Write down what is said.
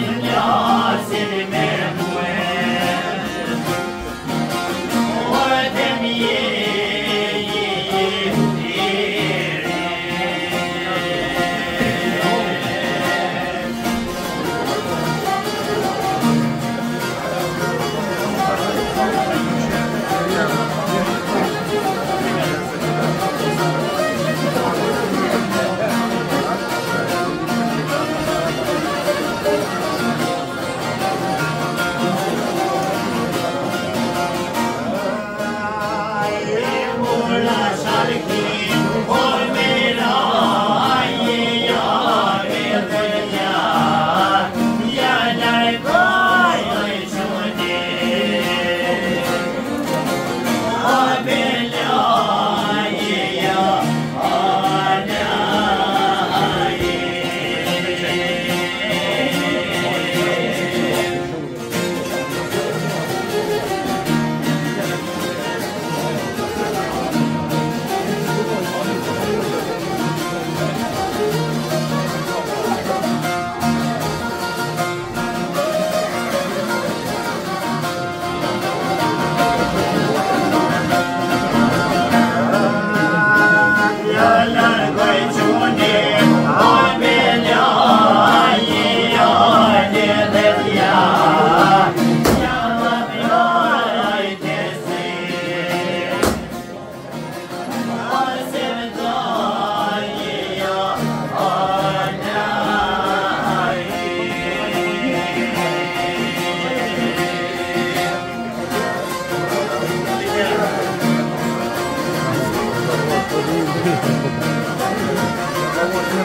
天涯。Hallelujah.